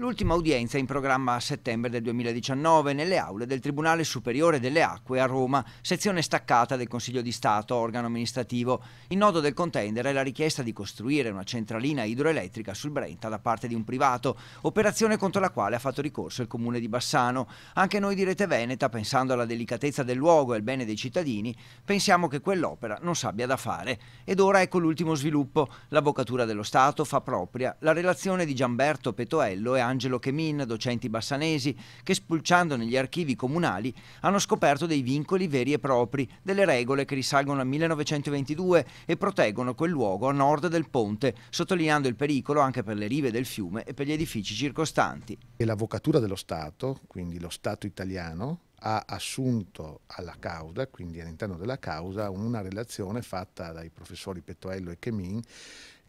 L'ultima udienza è in programma a settembre del 2019 nelle aule del Tribunale Superiore delle Acque a Roma, sezione staccata del Consiglio di Stato, organo amministrativo. Il nodo del contender è la richiesta di costruire una centralina idroelettrica sul Brenta da parte di un privato, operazione contro la quale ha fatto ricorso il comune di Bassano. Anche noi di Rete Veneta, pensando alla delicatezza del luogo e al bene dei cittadini, pensiamo che quell'opera non sabbia da fare. Ed ora ecco l'ultimo sviluppo. L'Avvocatura dello Stato fa propria la relazione di Gianberto Petoello e Angelo Chemin, docenti bassanesi, che spulciando negli archivi comunali hanno scoperto dei vincoli veri e propri, delle regole che risalgono al 1922 e proteggono quel luogo a nord del ponte, sottolineando il pericolo anche per le rive del fiume e per gli edifici circostanti. E l'Avvocatura dello Stato, quindi lo Stato italiano, ha assunto alla causa, quindi all'interno della causa, una relazione fatta dai professori Pettoello e Chemin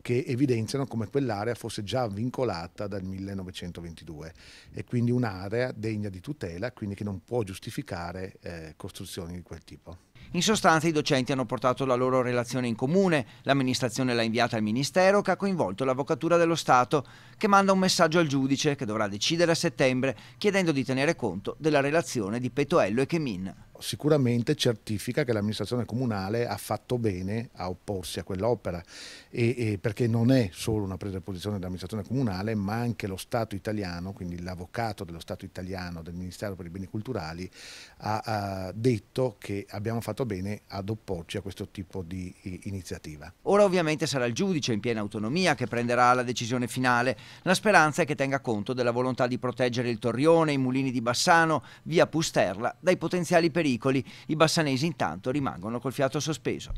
che evidenziano come quell'area fosse già vincolata dal 1922 e quindi un'area degna di tutela, quindi che non può giustificare eh, costruzioni di quel tipo. In sostanza i docenti hanno portato la loro relazione in comune, l'amministrazione l'ha inviata al Ministero che ha coinvolto l'Avvocatura dello Stato che manda un messaggio al giudice che dovrà decidere a settembre chiedendo di tenere conto della relazione di Petoello e Chemin sicuramente certifica che l'amministrazione comunale ha fatto bene a opporsi a quell'opera e, e perché non è solo una presa di posizione dell'amministrazione comunale ma anche lo Stato italiano, quindi l'avvocato dello Stato italiano del Ministero per i beni culturali ha, ha detto che abbiamo fatto bene ad opporci a questo tipo di iniziativa. Ora ovviamente sarà il giudice in piena autonomia che prenderà la decisione finale. La speranza è che tenga conto della volontà di proteggere il Torrione, i mulini di Bassano, via Pusterla dai potenziali pericoli pericoli, i bassanesi intanto rimangono col fiato sospeso.